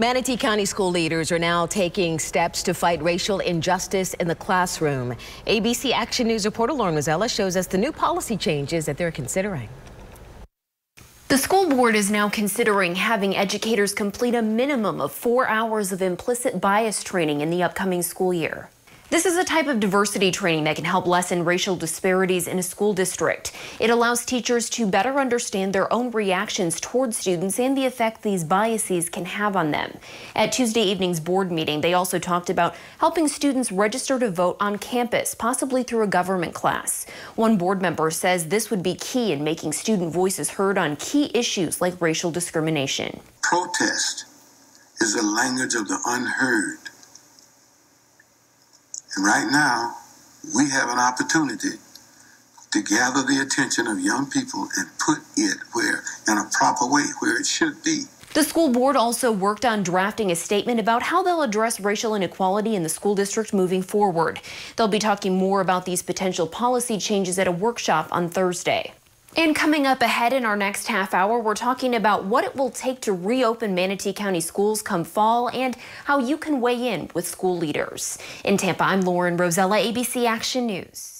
Manatee County school leaders are now taking steps to fight racial injustice in the classroom. ABC Action News reporter Lauren Mazzella shows us the new policy changes that they're considering. The school board is now considering having educators complete a minimum of four hours of implicit bias training in the upcoming school year. This is a type of diversity training that can help lessen racial disparities in a school district. It allows teachers to better understand their own reactions towards students and the effect these biases can have on them. At Tuesday evening's board meeting, they also talked about helping students register to vote on campus, possibly through a government class. One board member says this would be key in making student voices heard on key issues like racial discrimination. Protest is the language of the unheard. And right now, we have an opportunity to gather the attention of young people and put it where, in a proper way, where it should be. The school board also worked on drafting a statement about how they'll address racial inequality in the school district moving forward. They'll be talking more about these potential policy changes at a workshop on Thursday. And coming up ahead in our next half hour, we're talking about what it will take to reopen Manatee County schools come fall and how you can weigh in with school leaders. In Tampa, I'm Lauren Rozyla, ABC Action News.